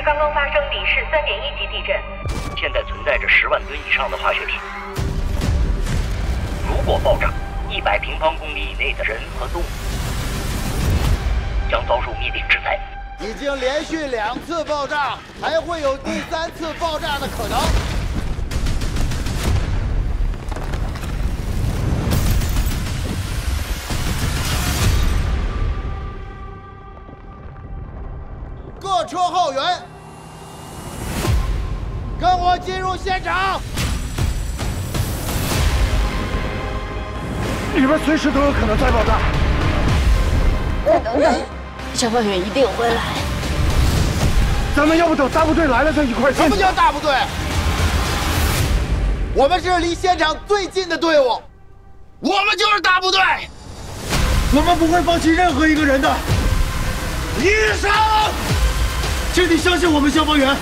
市刚刚发生里氏三点一级地震，现在存在着十万吨以上的化学品。如果爆炸，一百平方公里以内的人和动物将遭受灭顶之灾。已经连续两次爆炸，还会有第三次爆炸的可能。各车号员，跟我进入现场。里边随时都有可能再爆炸。再等等，消防员一定会来。咱们要不等大部队来了再一块儿？什么叫大部队？我们是离现场最近的队伍，我们就是大部队。我们不会放弃任何一个人的。医生，请你相信我们消防员，